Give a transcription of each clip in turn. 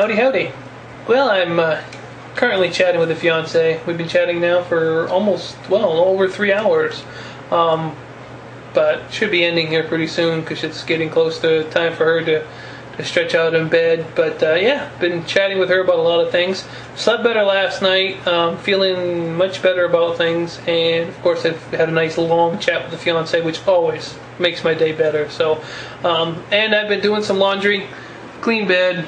Howdy, howdy. Well, I'm uh, currently chatting with a fiance. We've been chatting now for almost, well, over three hours. Um, but should be ending here pretty soon because it's getting close to time for her to, to stretch out in bed. But uh, yeah, been chatting with her about a lot of things. Slept better last night, um, feeling much better about things, and of course, I've had a nice long chat with the fiance, which always makes my day better. So, um, and I've been doing some laundry, clean bed,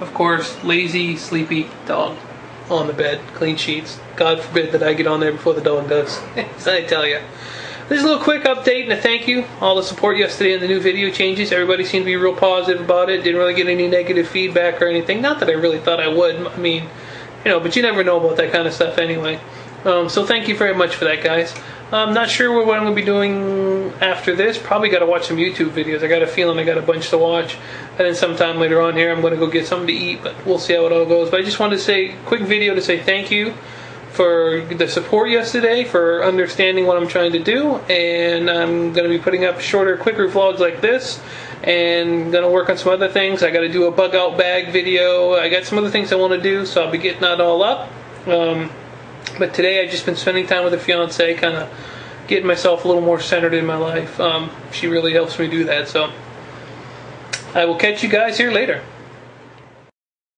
of course, lazy, sleepy dog on the bed, clean sheets. God forbid that I get on there before the dog does. I tell you. This is a little quick update and a thank you. All the support yesterday in the new video changes. Everybody seemed to be real positive about it. Didn't really get any negative feedback or anything. Not that I really thought I would. I mean, you know, but you never know about that kind of stuff anyway. Um, so thank you very much for that, guys. I'm not sure what I'm going to be doing after this. Probably got to watch some YouTube videos. I got a feeling I got a bunch to watch. And then sometime later on here, I'm going to go get something to eat. But we'll see how it all goes. But I just wanted to say, quick video to say thank you for the support yesterday, for understanding what I'm trying to do. And I'm going to be putting up shorter, quicker vlogs like this. And going to work on some other things. I got to do a bug out bag video. I got some other things I want to do. So I'll be getting that all up. Um, but today I've just been spending time with a fiance, kind of getting myself a little more centered in my life. Um, she really helps me do that. So I will catch you guys here later.